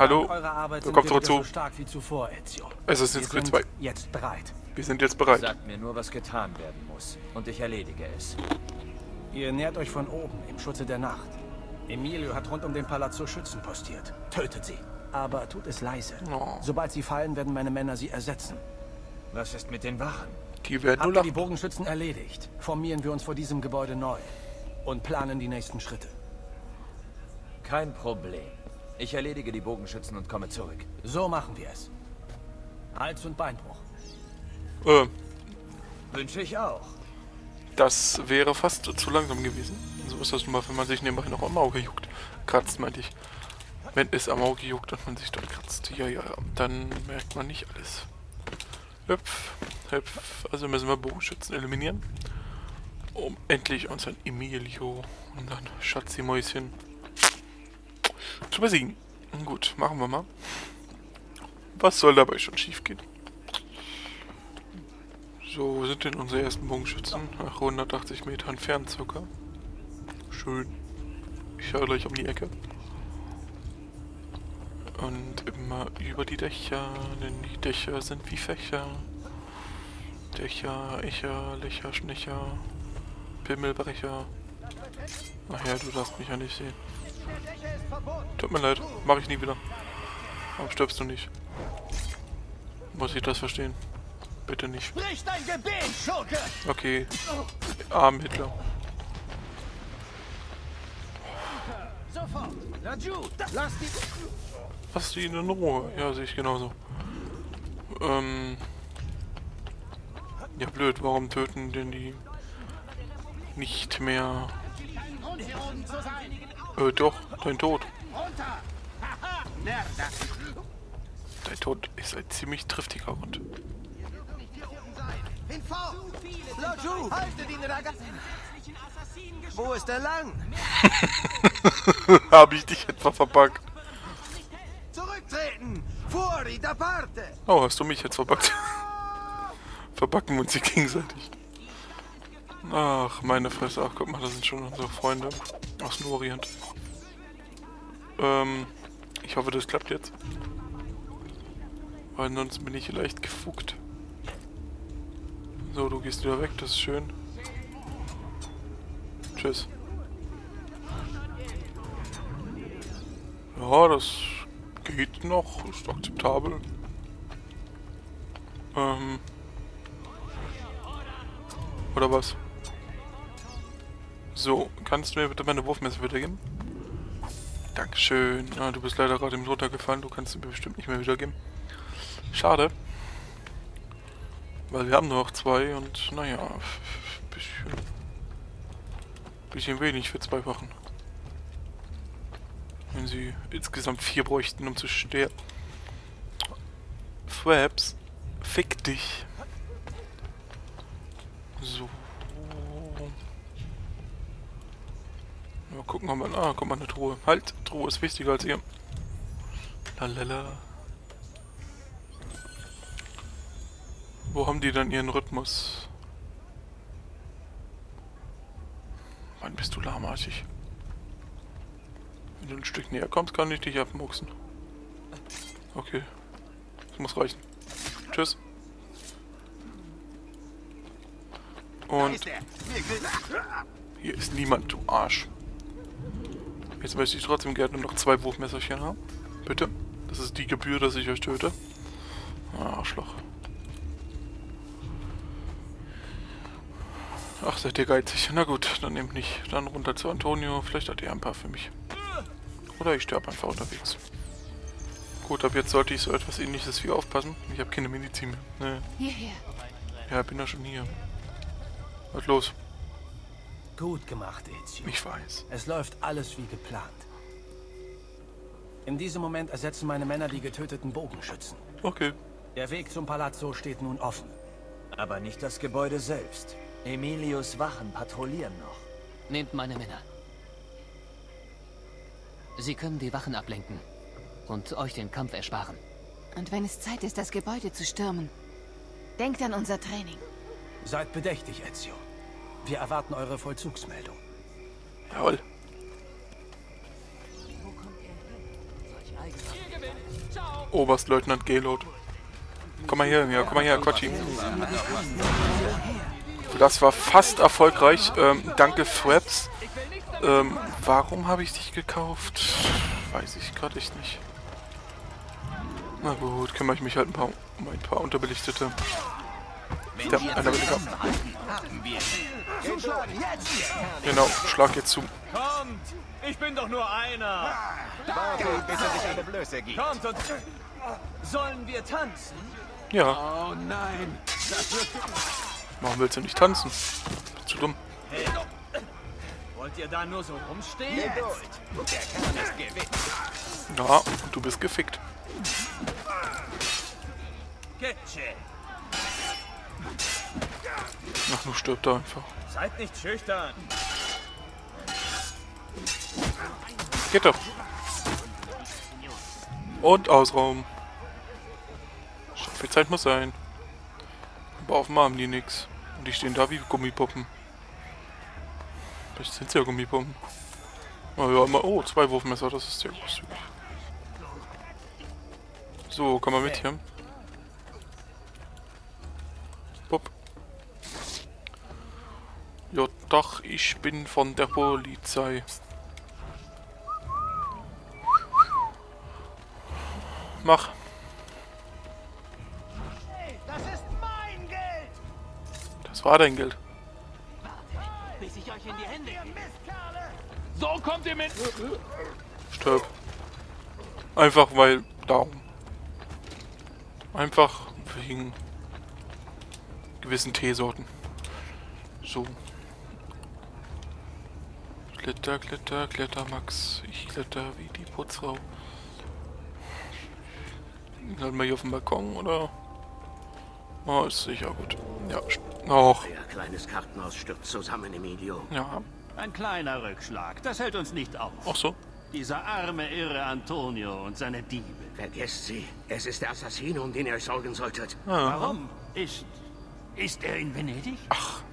Hallo? Eure Arbeit Bekommt sind wir zurück wieder zu. so stark wie zuvor, Ezio. Assassin's Wir Creed sind 2. jetzt bereit. Wir sind jetzt bereit. Sagt mir nur, was getan werden muss. Und ich erledige es. Ihr nähert euch von oben, im Schutze der Nacht. Emilio hat rund um den Palazzo Schützen postiert. Tötet sie. Aber tut es leise. Oh. Sobald sie fallen, werden meine Männer sie ersetzen. Was ist mit den Wachen? Die werden nur die. Bogenschützen erledigt, formieren wir uns vor diesem Gebäude neu und planen die nächsten Schritte. Kein Problem. Ich erledige die Bogenschützen und komme zurück. So machen wir es. Hals- und Beinbruch. Äh, Wünsche ich auch. das wäre fast zu langsam gewesen. So ist das nun mal, wenn man sich nebenbei noch am Auge juckt. Kratzt, meinte ich. Wenn es am Auge juckt und man sich dort kratzt. Ja, ja, dann merkt man nicht alles. Hüpf, hüpf. Also müssen wir Bogenschützen eliminieren. Um endlich unseren Emilio, unseren Schatzimäuschen zu besiegen. Gut, machen wir mal. Was soll dabei schon schief gehen? So, wo sind denn unsere ersten Bogenschützen? Nach 180 Meter entfernt circa. Schön. Ich höre gleich um die Ecke. Und immer über die Dächer, denn die Dächer sind wie Fächer. Dächer, Echer, Lächer, Schnecher, Pimmelbrecher. Ach ja, du darfst mich ja nicht sehen. Tut mir leid, mache ich nie wieder. Warum stirbst du nicht? Muss ich das verstehen? Bitte nicht. Sprich dein Gebet, Schurke! Okay. Arm Hitler. Lass die... In Ruhe. Ja, sehe ich genauso. Ähm. Ja, blöd. Warum töten denn die nicht mehr... Unherum zu sein! Äh, doch. Dein Tod. Dein Tod ist ein ziemlich triftiger Hund. Haltet ihn! Wo ist er lang? Habe ich dich etwa verpackt? Zurücktreten! Fuori da parte! Oh, hast du mich jetzt verpackt? Verpacken wir uns hier gegenseitig. Ach, meine Fresse. Ach, guck mal, das sind schon unsere Freunde aus dem Orient. Ähm, ich hoffe, das klappt jetzt. Weil ansonsten bin ich leicht gefuckt. So, du gehst wieder weg, das ist schön. Tschüss. Ja, das geht noch, ist akzeptabel. Ähm. Oder was? So, kannst du mir bitte meine Wurfmesser wiedergeben? Dankeschön. Ah, du bist leider gerade im runtergefallen, du kannst sie mir bestimmt nicht mehr wiedergeben. Schade. Weil wir haben nur noch zwei und naja, bisschen, bisschen wenig für zwei Wochen. Wenn sie insgesamt vier bräuchten, um zu sterben. Fraps, fick dich. So. Mal gucken, ob man. Ah, guck mal, eine Truhe. Halt, Truhe ist wichtiger als ihr. Lalala. Wo haben die dann ihren Rhythmus? Wann bist du lahmartig? Wenn du ein Stück näher kommst, kann ich dich abmuchsen. Okay. Das muss reichen. Tschüss. Und er! Hier ist niemand, du Arsch. Jetzt möchte ich trotzdem gerne noch zwei Wurfmesserchen haben. Bitte. Das ist die Gebühr, dass ich euch töte. Ah, Arschloch. Ach, seid ihr geizig. Na gut, dann nehmt nicht. Dann runter zu Antonio. Vielleicht hat er ein paar für mich. Oder ich sterbe einfach unterwegs. Gut, ab jetzt sollte ich so etwas ähnliches wie aufpassen. Ich habe keine Medizin mehr. Nee. Ja, bin ja schon hier. Was los? Gut gemacht, Ezio. Ich weiß. Es läuft alles wie geplant. In diesem Moment ersetzen meine Männer die getöteten Bogenschützen. Okay. Der Weg zum Palazzo steht nun offen. Aber nicht das Gebäude selbst. Emilius Wachen patrouillieren noch. Nehmt meine Männer. Sie können die Wachen ablenken und euch den Kampf ersparen. Und wenn es Zeit ist, das Gebäude zu stürmen, denkt an unser Training. Seid bedächtig, Ezio. Wir erwarten eure Vollzugsmeldung. Jawohl. Oberstleutnant Gaylord. Komm mal her, ja, komm mal her, Kochi. Das war fast erfolgreich. Ähm, danke, Fraps. Ähm, warum habe ich dich gekauft? Weiß ich gerade echt nicht. Na gut, kümmere ich mich halt ein paar, um ein paar Unterbelichtete. Der, einer weniger. Genau, schlag jetzt zu. Kommt! Ich bin doch nur einer! Warte, bis er sich eine Blöße gibt. Kommt und... Sollen wir tanzen? Ja, Oh nein. warum willst du nicht tanzen? Zu dumm. Hey. Wollt ihr da nur so rumstehen? Geduld. Der Kerl ist gewinnt. Ja, du bist gefickt. Getsche! Ach, du stirbt da einfach. Seid nicht schüchtern. Geht doch. Und Ausraum. So viel Zeit muss sein. Aber auf dem haben die nix. Und die stehen da wie Gummipuppen. Vielleicht sind sie ja Gummipuppen. Oh ja, immer. Oh, zwei Wurfmesser, das ist sehr großzügig. So, komm mal mit hier. Ja, doch, ich bin von der Polizei. Mach. Das ist mein Geld. Das war dein Geld. Bis ich euch in die Hände Ihr Mistkerle. So kommt ihr mit... Stirb. Einfach weil. Darum. Einfach wegen gewissen Teesorten. So. Kletter, kletter, kletter, Max. Ich kletter wie die Putzfrau. Halt mal hier auf dem Balkon, oder? Oh, ist sicher gut. Ja, auch. Euer kleines Kartenhaus stürzt zusammen, Emilio. Ja, Ein kleiner Rückschlag, das hält uns nicht auf. auch so. Dieser arme, irre Antonio und seine Diebe. Vergesst sie. Es ist der Assassino, um den ihr euch sorgen solltet. Warum? Ist. Ist er in Venedig?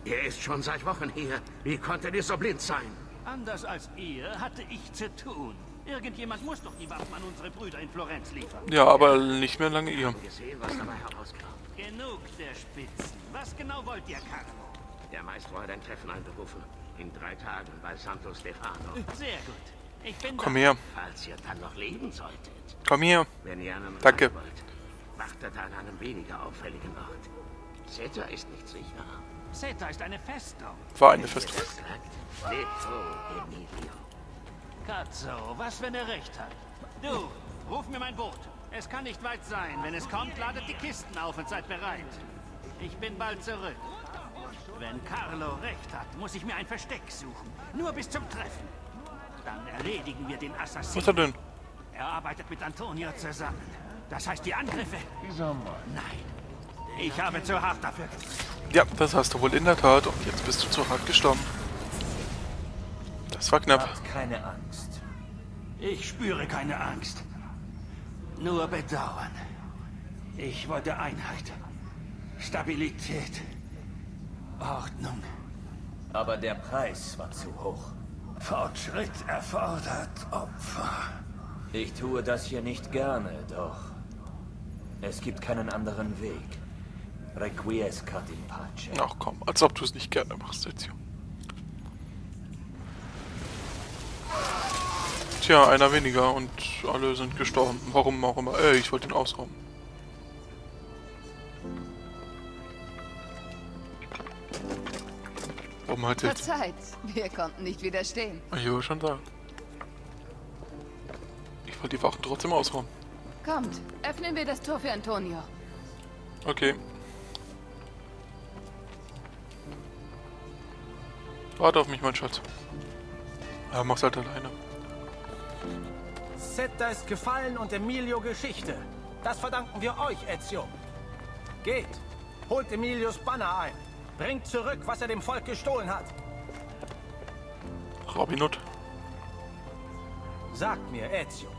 Er ist schon seit Wochen hier. Wie konnte ihr so blind sein? Anders als ihr hatte ich zu tun. Irgendjemand muss doch die Waffen an unsere Brüder in Florenz liefern. Ja, aber nicht mehr lange ihr. Gesehen, was dabei herauskam. Genug der Spitzen. Was genau wollt ihr, Carlo? Der Maestro hat ein Treffen einberufen. In drei Tagen bei Santo Stefano. Sehr gut. Ich bin Komm da. her. Falls ihr dann noch leben solltet. Komm hier. Wenn ihr einen Danke. Wollt, wartet an einem weniger auffälligen Ort. Zeta ist nicht sicher. Zeta ist eine Festung. War eine Festung. Cazzo, was wenn er recht hat. Du, ruf mir mein Boot. Es kann nicht weit sein. Wenn es kommt, ladet die Kisten auf und seid bereit. Ich bin bald zurück. Wenn Carlo recht hat, muss ich mir ein Versteck suchen. Nur bis zum Treffen. Dann erledigen wir den Was ist er Assassinen. denn? Er arbeitet mit Antonio zusammen. Das heißt, die Angriffe... Nein. Ich habe zu hart dafür gekämpft. Ja, das hast du wohl in der Tat. Und jetzt bist du zu hart gestorben. Das war knapp. Habt keine Angst. Ich spüre keine Angst. Nur Bedauern. Ich wollte Einheit. Stabilität. Ordnung. Aber der Preis war zu hoch. Fortschritt erfordert Opfer. Ich tue das hier nicht gerne, doch es gibt keinen anderen Weg. Requiescat in pace. Ach komm, als ob du es nicht gerne machst, Ezio. Tja, einer weniger und alle sind gestorben. Warum auch immer. Ey, ich wollte ihn ausrauben. Warum halt jetzt? Verzeiht, wir konnten nicht widerstehen. Ich würde schon sagen. Ich wollte die Wachen trotzdem ausrauben. Kommt, öffnen wir das Tor für Antonio. Okay. Warte auf mich, mein Schatz. Ja, mach's halt alleine. Zeta ist gefallen und Emilio Geschichte. Das verdanken wir euch, Ezio. Geht, holt Emilios Banner ein. Bringt zurück, was er dem Volk gestohlen hat. Robin Hood. Sagt mir, Ezio.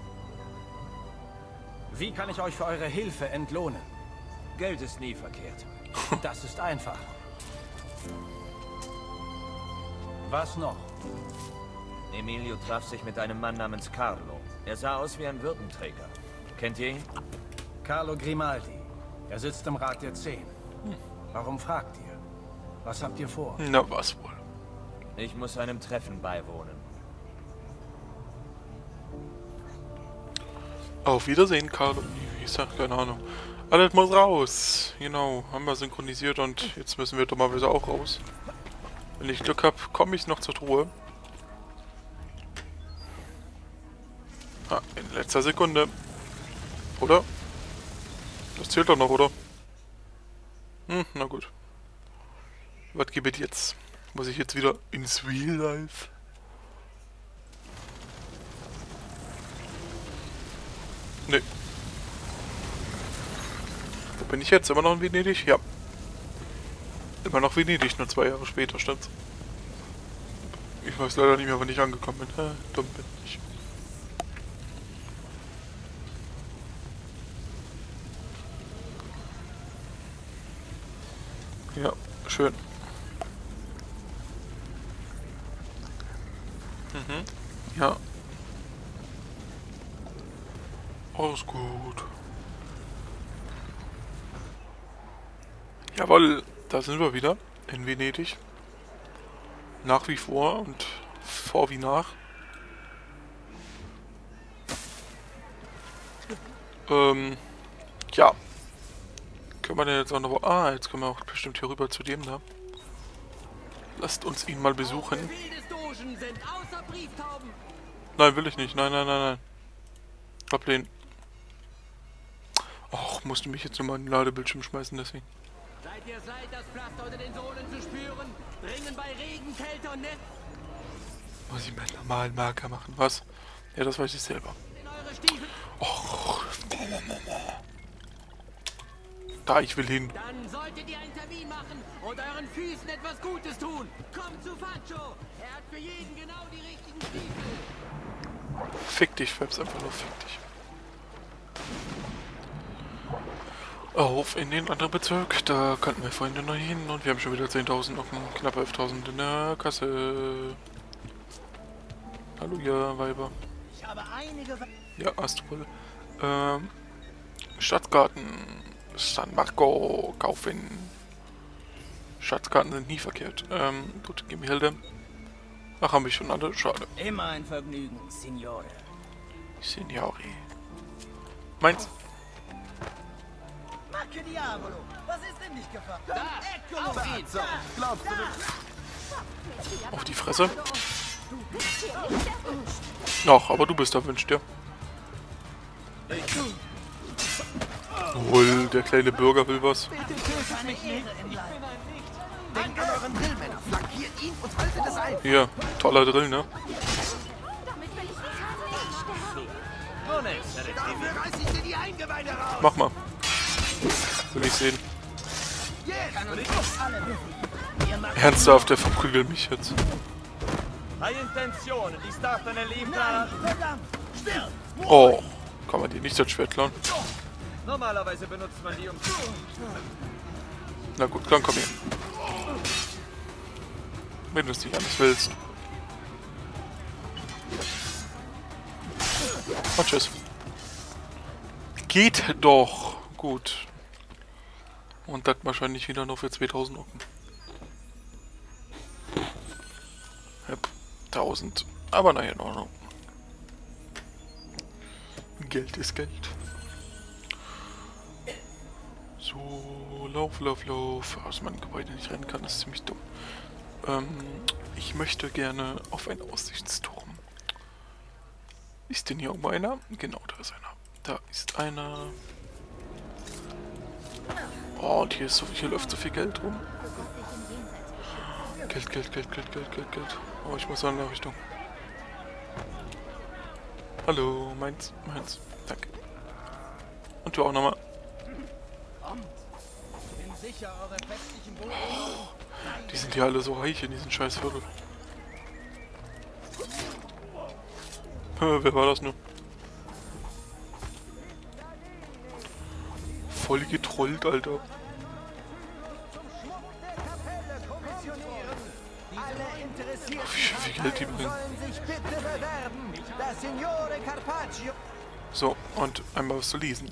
Wie kann ich euch für eure Hilfe entlohnen? Geld ist nie verkehrt. Das ist einfach. Was noch? Emilio traf sich mit einem Mann namens Carlo. Er sah aus wie ein Würdenträger. Kennt ihr ihn? Carlo Grimaldi. Er sitzt im Rat der Zehn. Warum fragt ihr? Was habt ihr vor? Na, was wohl. Ich muss einem Treffen beiwohnen. Auf Wiedersehen, Carlo. Ich sag keine Ahnung. Alles muss raus. Genau, haben wir synchronisiert und jetzt müssen wir dummerweise auch raus. Wenn ich Glück habe, komme ich noch zur Truhe. Ah, in letzter Sekunde. Oder? Das zählt doch noch, oder? Hm, na gut. Was gibt es jetzt? Muss ich jetzt wieder ins Real Life? Nee. Wo bin ich jetzt? Immer noch in Venedig? Ja. Immer noch Venedig, nur zwei Jahre später, stimmt's? Ich weiß leider nicht mehr, wann ich angekommen bin. Äh, dumm bin ich. Ja, schön. Mhm. Ja. Alles gut. Jawohl, da sind wir wieder in Venedig. Nach wie vor und vor wie nach. Ähm, ja. Können wir denn jetzt auch noch... Ah, jetzt können wir auch bestimmt hier rüber zu dem da. Lasst uns ihn mal besuchen. Nein, will ich nicht. Nein, nein, nein, nein. Ablehnen. Och, musste mich jetzt nochmal in den Ladebildschirm schmeißen, deswegen. Ihr seid, das Pflaster unter den Sohlen zu spüren? Dringen bei Regen, Kälte und Netz. Muss ich meinen normalen Marker machen? Was? Ja, das weiß ich selber. Och. Da, ich will hin. Dann solltet ihr einen Termin machen und euren Füßen etwas Gutes tun. Kommt zu Faccio. Er hat für jeden genau die richtigen Stiefel. Fick dich, Fabs, einfach nur fick dich. Auf in den anderen Bezirk, da könnten wir vorhin noch hin und wir haben schon wieder 10.000 noch knapp 11.000 in der Kasse. Hallo, ja, Weiber. Ich habe einige... Ja, hast du wohl. Ähm, Stadtgarten, San Marco, kaufen. Schatzkarten sind nie verkehrt. Ähm, gut, Gemälde. Ach, haben wir schon alle? Schade. Immer ein Vergnügen, Signore. Signori. Meins. Macke Diavolo, was ist denn nicht gefahren? Da, Eccolo! auf ihn. So, glaubst du nicht? Auf die Fresse. Ach, aber du bist erwünscht, ja. Hol, der kleine Bürger will was. Eine Ehre im Leib. Denkt an euren Drillmänner, flankiert ihn und haltet es ein. Hier, toller Drill, ne? Dafür reiß ich dir die Eingeweide raus. Mach mal. Will ich sehen. Ernsthaft, der verprügelt mich jetzt. Oh, kann man die nicht das Schwert klauen? Normalerweise benutzt man die um... Na gut, dann komm her. Wenn du es nicht anders willst. Und tschüss. Geht doch. Gut. Und das wahrscheinlich wieder nur für 2000 Ocken. Hab 1000. Aber naja, in Ordnung. Geld ist Geld. So, lauf, lauf, lauf. Aus meinem Gebäude nicht rennen kann, ist ziemlich dumm. Ähm, ich möchte gerne auf einen Aussichtsturm. Ist denn hier oben einer? Genau, da ist einer. Da ist einer. Oh, und hier, ist so, hier läuft so viel Geld rum. Geld, Geld, Geld, Geld, Geld, Geld, Geld. Oh, ich muss in eine Richtung. Hallo, meins, meins. Danke. Und du auch nochmal. Boden... Die sind ja alle so reich in diesen scheiß Viertel. Wer war das nur? Voll getrollt, Alter. Wie viel Geld die bringen. So, und einmal was zu lesen.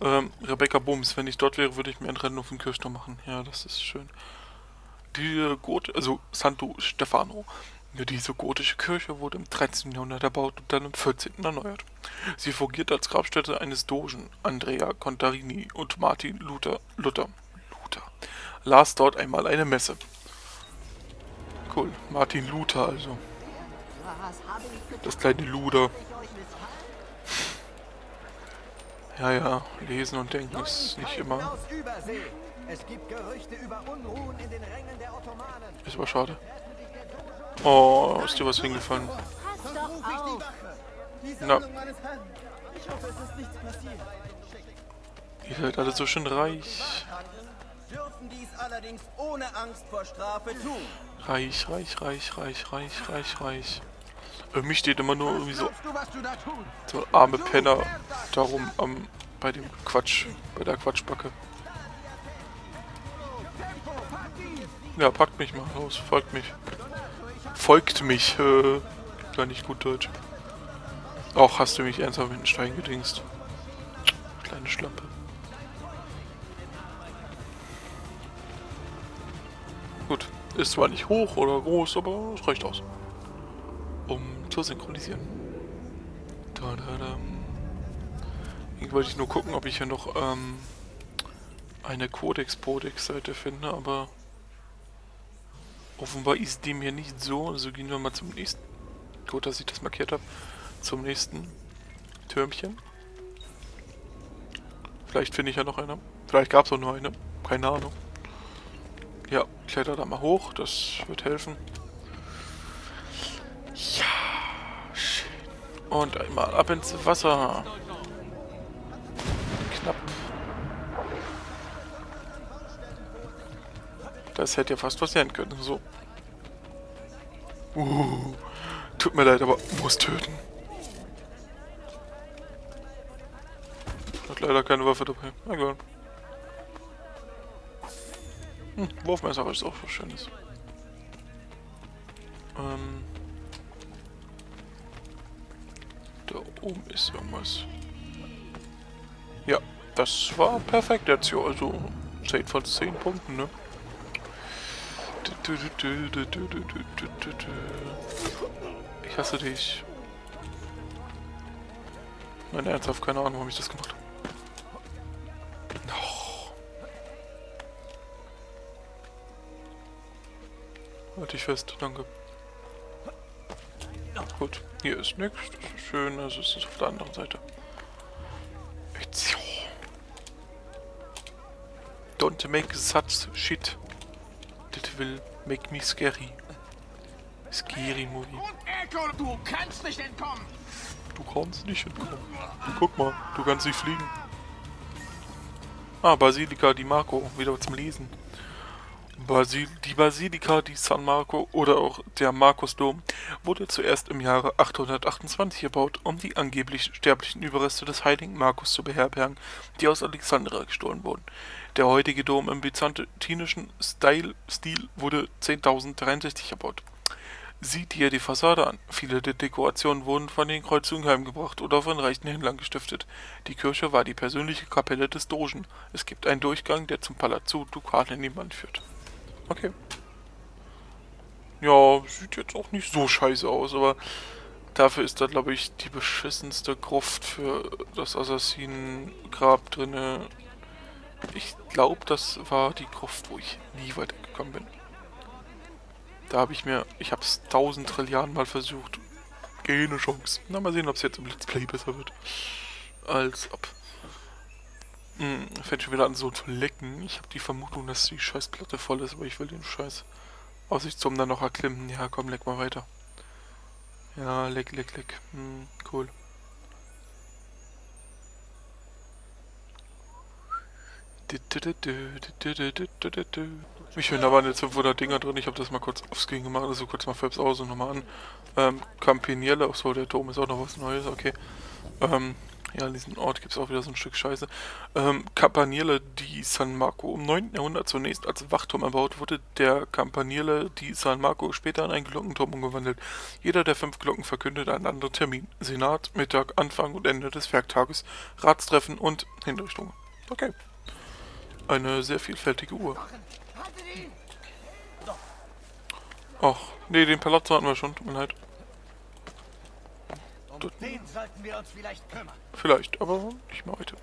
Ähm, Rebecca Bums, wenn ich dort wäre, würde ich mir ein Rennen auf den Kirchturm machen. Ja, das ist schön. Die Got also Santo Stefano. Diese gotische Kirche wurde im 13. Jahrhundert erbaut und dann im 14. erneuert. Sie fungiert als Grabstätte eines Dogen, Andrea Contarini und Martin Luther, Luther, Luther, las dort einmal eine Messe. Cool, Martin Luther also. Das kleine Luder. Ja, ja, lesen und denken ist nicht immer. Ist aber schade. Oh, ist dir was hingefallen? Na. Ihr seid alle so schön reich. Reich, reich, reich, reich, reich, reich, reich. Irgendwie steht immer nur irgendwie so, so arme Penner darum am, bei dem Quatsch, bei der Quatschbacke. Ja, packt mich mal los, folgt mich. Folgt mich, äh, gar nicht gut Deutsch. Auch hast du mich ernsthaft mit den Stein gedingst. Kleine Schlampe. Gut, ist zwar nicht hoch oder groß, aber es reicht aus. Um zu synchronisieren. Da, da, da. Irgendwie wollte ich nur gucken, ob ich hier noch ähm, eine Codex-Podex-Seite finde, aber offenbar ist dem hier nicht so. Also gehen wir mal zum nächsten. Gut, dass ich das markiert habe. Zum nächsten Türmchen. Vielleicht finde ich ja noch eine. Vielleicht gab es auch nur eine. Keine Ahnung. Ja, kletter da mal hoch. Das wird helfen. Ja. Und einmal ab ins Wasser. Knapp. Das hätte ja fast passieren können. So. Uh, tut mir leid, aber muss töten. Hat leider keine Waffe dabei. Egal. Hm, Wurfmesser ist auch was Schönes. Ähm. Da oben ist irgendwas. Ja, das war perfekt jetzt hier. Also 10 von 10 Punkten, ne? Ich hasse dich. Nein, ernsthaft, keine Ahnung, warum ich das gemacht habe. Halt dich fest, danke. Gut, hier ist nichts, das ist schön, also ist es auf der anderen Seite. Don't make such shit. That will make me scary. Scary Movie. Echo, du kannst nicht entkommen! Du kannst nicht entkommen. Guck mal, du kannst nicht fliegen. Ah, Basilika di Marco, wieder zum Lesen. Basil die Basilika di San Marco oder auch der Markusdom wurde zuerst im Jahre 828 erbaut, um die angeblich sterblichen Überreste des heiligen Markus zu beherbergen, die aus Alexandria gestohlen wurden. Der heutige Dom im byzantinischen Stil, Stil wurde 10.063 erbaut. Sieh dir die Fassade an. Viele der Dekorationen wurden von den Kreuzungen heimgebracht oder von reichen Händlern gestiftet. Die Kirche war die persönliche Kapelle des Dogen. Es gibt einen Durchgang, der zum Palazzo Ducale nebenan führt. Okay. Ja, sieht jetzt auch nicht so scheiße aus, aber dafür ist da, glaube ich, die beschissenste Gruft für das Assassinen-Grab drinne. Ich glaube, das war die Gruft, wo ich nie weitergekommen bin. Da habe ich mir, ich habe es tausend Trilliarden Mal versucht. Keine Chance. Na, mal sehen, ob es jetzt im Let's Play besser wird. Als ob. Hm, fängt schon wieder an so zu lecken. Ich habe die Vermutung, dass die Scheißplatte voll ist, aber ich will den Scheiß Aussichtsturm dann noch erklimmen. Ja, komm, leck mal weiter. Ja, leck, leck, leck. Hm, cool. Ich finde, da waren jetzt 500 Dinger drin. Ich habe das mal kurz offscreen gemacht, also kurz mal Fabs aus und nochmal an. Ähm, Campinielle, achso, der Turm ist auch noch was Neues, okay. Ähm, Ja, in diesem Ort gibt es auch wieder so ein Stück Scheiße. Ähm, Campanile di San Marco. Im 9. Jahrhundert zunächst als Wachturm erbaut, wurde der Campanile di San Marco später in einen Glockenturm umgewandelt. Jeder der fünf Glocken verkündet einen anderen Termin. Senat, Mittag, Anfang und Ende des Werktages, Ratstreffen und Hinrichtungen. Okay. Eine sehr vielfältige Uhr. Ach, nee, den Palazzo hatten wir schon, tut mir leid. Um den sollten wir uns vielleicht kümmern. Vielleicht, aber nicht mehr heute.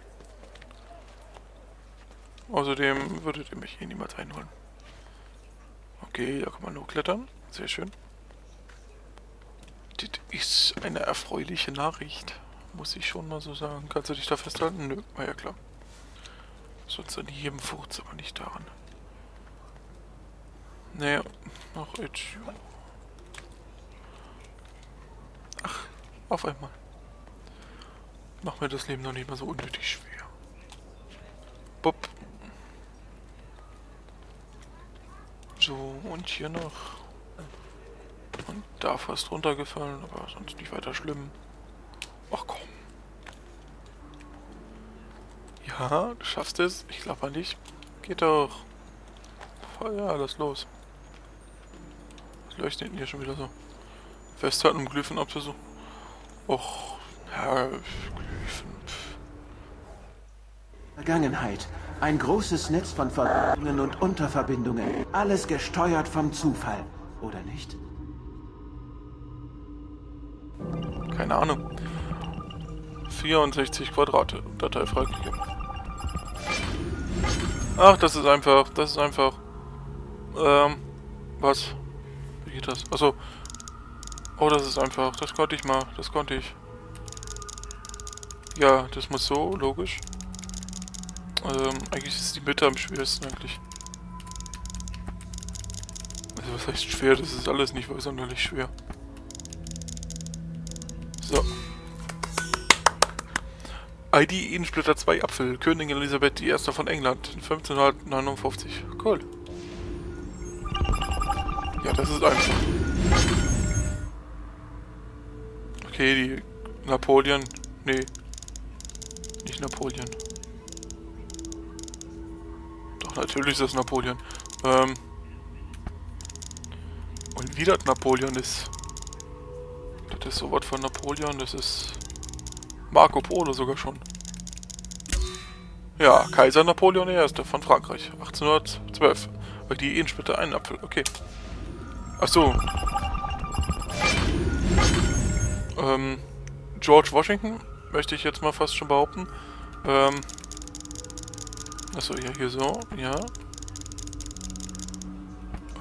Außerdem würdet ihr mich hier niemals einholen. Okay, da kann man nur klettern. Sehr schön. Das ist eine erfreuliche Nachricht. Muss ich schon mal so sagen. Kannst du dich da festhalten? Nö, war ja klar. Sonst an jedem Furz, aber nicht daran. Naja, noch Edge. Ach, auf einmal. Mach mir das Leben noch nicht mal so unnötig schwer. Bup. So, und hier noch. Und da fast runtergefallen, aber sonst nicht weiter schlimm. Ach komm. Ja, du schaffst es. Ich glaube an dich. Geht doch. Feuer, lass los. Was leuchtet denn hier schon wieder so? Festhalten, um Glyphen abzusuchen. Och, ja, Glyphen. Vergangenheit. Ein großes Netz von Verbindungen und Unterverbindungen. Alles gesteuert vom Zufall. Oder nicht? Keine Ahnung. 64 Quadrate. Datei freigegeben. Ach, das ist einfach. Das ist einfach. Ähm. Was? Wie geht das? Achso. Oh, das ist einfach. Das konnte ich mal. Das konnte ich. Ja, das muss so, logisch. Ähm, eigentlich ist die Mitte am schwersten eigentlich. Also was heißt schwer? Das ist alles nicht sonderlich schwer. So. ID Edensplitter 2 Apfel. Königin Elisabeth I. von England. 1559. Cool. Ja, das ist einfach. Okay, die Napoleon. Nee. Nicht Napoleon. Doch, natürlich ist das Napoleon. Ähm. Und wie das Napoleon ist. Das ist sowas von Napoleon, das ist Marco Polo sogar schon. Ja, Kaiser Napoleon I. von Frankreich, 1812. Weil die Ehen später einen Apfel, okay. Ach so. Ähm, George Washington, möchte ich jetzt mal fast schon behaupten. Ähm, achso, ja, hier so, ja.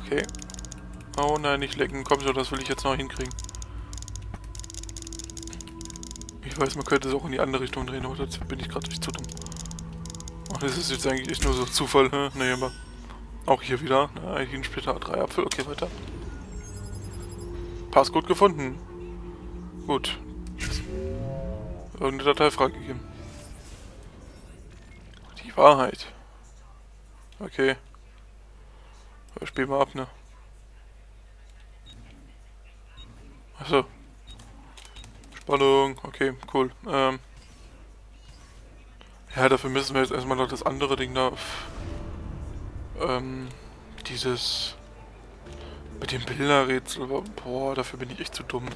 Okay. Oh nein, nicht lecken, komm schon, das will ich jetzt noch hinkriegen. Ich weiß, man könnte es auch in die andere Richtung drehen, aber dazu bin ich gerade echt zu dumm. Ach, das ist jetzt eigentlich echt nur so Zufall, ne? Nee, aber auch hier wieder. Ne? Später A3 Apfel. Okay, weiter. Passcode gefunden. Gut. Irgendeine Datei freigegeben. Die Wahrheit. Okay. Spielen wir ab, ne? Achso. Spannung. Okay, cool. Ähm. Ja, dafür müssen wir jetzt erstmal noch das andere Ding da... Ähm, dieses... Mit dem Bilderrätsel, boah, dafür bin ich echt zu dumm.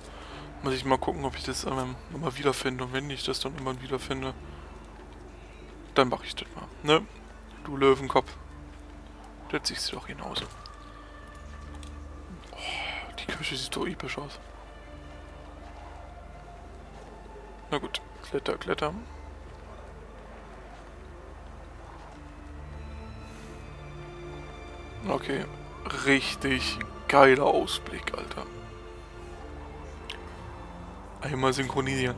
Muss ich mal gucken, ob ich das ähm, nochmal wiederfinde. Und wenn ich das dann immer wiederfinde, dann mache ich das mal. Ne? Du Löwenkopf. Das siehst du doch genauso. Oh, die Küche sieht so episch aus. Na gut, Kletter, Kletter. Okay, richtig geiler Ausblick, Alter. Einmal synchronisieren.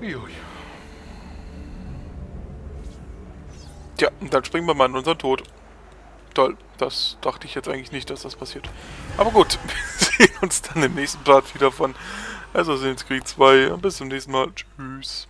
Uiui. Tja, und dann springen wir mal in unseren Tod. Toll, das dachte ich jetzt eigentlich nicht, dass das passiert. Aber gut, wir sehen uns dann im nächsten Part wieder von Assassin's Creed 2. Bis zum nächsten Mal. Tschüss.